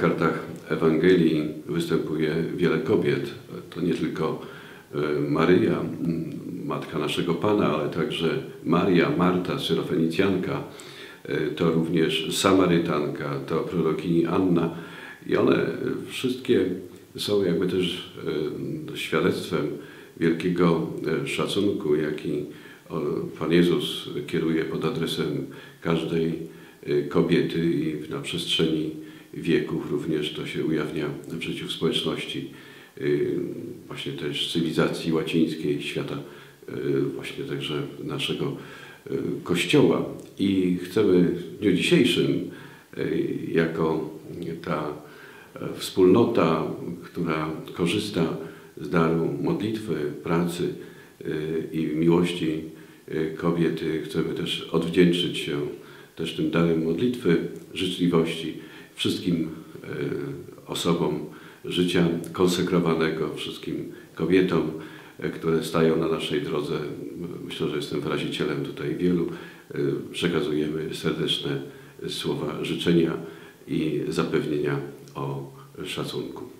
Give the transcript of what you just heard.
kartach Ewangelii występuje wiele kobiet. To nie tylko e, Maryja, matka naszego Pana, ale także Maria, Marta, Syrofenicjanka, e, to również Samarytanka, to prorokini Anna. I one wszystkie są jakby też e, świadectwem wielkiego szacunku, jaki Pan Jezus kieruje pod adresem każdej kobiety i na przestrzeni wieków również to się ujawnia w życiu społeczności, e, właśnie też cywilizacji łacińskiej, świata e, właśnie także naszego e, Kościoła. I chcemy w dniu dzisiejszym jako ta e, wspólnota, która korzysta z daru modlitwy, pracy y, i miłości y, kobiety. Chcemy też odwdzięczyć się też tym darem modlitwy, życzliwości wszystkim y, osobom życia konsekrowanego, wszystkim kobietom, y, które stają na naszej drodze. Myślę, że jestem wyrazicielem tutaj wielu. Y, Przekazujemy serdeczne słowa życzenia i zapewnienia o szacunku.